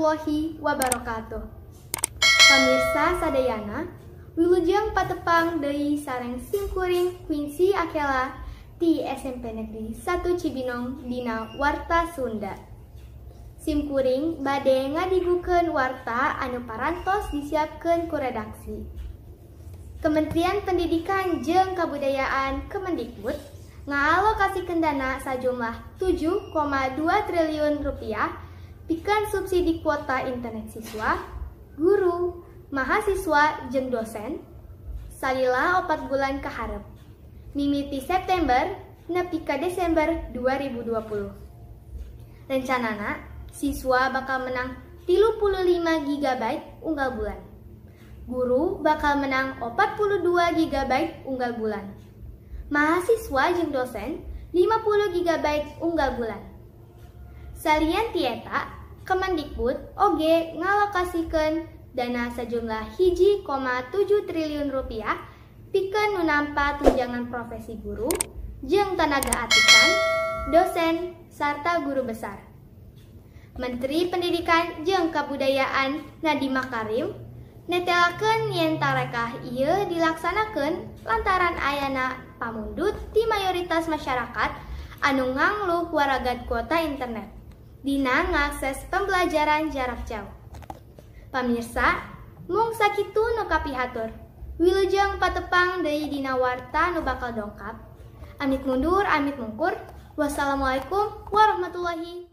wabarakatuh. Pemirsa sadayana, wilujeng patepang deui sareng simkuring Quincy Akela di SMP Negeri 1 Cibinong dina Warta Sunda. Simkuring bade ngadigukeun warta anu parantos disiapkeun ku redaksi. Kementerian Pendidikan jeung Kebudayaan Kemendikbud ngalokasikeun dana sajumlah 7,2 triliun rupiah pikeun subsidi kuota internet siswa, guru, mahasiswa, jeung dosen salila opat bulan kaharep. Mimiti September nepi ka Desember 2020. Rencanana, siswa bakal menang 35 GB unggal bulan. Guru bakal menang 42 GB unggal bulan. Mahasiswa jeung dosen 50 GB unggal bulan. Salian tieta, Kemendikbud oge ngalokasikeun dana sejumlah hiji 7 triliun rupiah pikeun nu nampa tunjangan profesi guru jeung tenaga atikan, dosen, sarta guru besar. Menteri Pendidikan jeung Kebudayaan Nadiem Makarim netelakeun yen tarekah ieu dilaksanakeun lantaran ayana pamundut di mayoritas masyarakat anu ngangluh waragat kuota internet dina ngakses pembelajaran jarak jauh. Pamirsa, mung sakitu nu kapihatur. Wilujeng patepang deui dina warta nu bakal dongkap. Amit mundur, amit mungkur. Wassalamualaikum warahmatullahi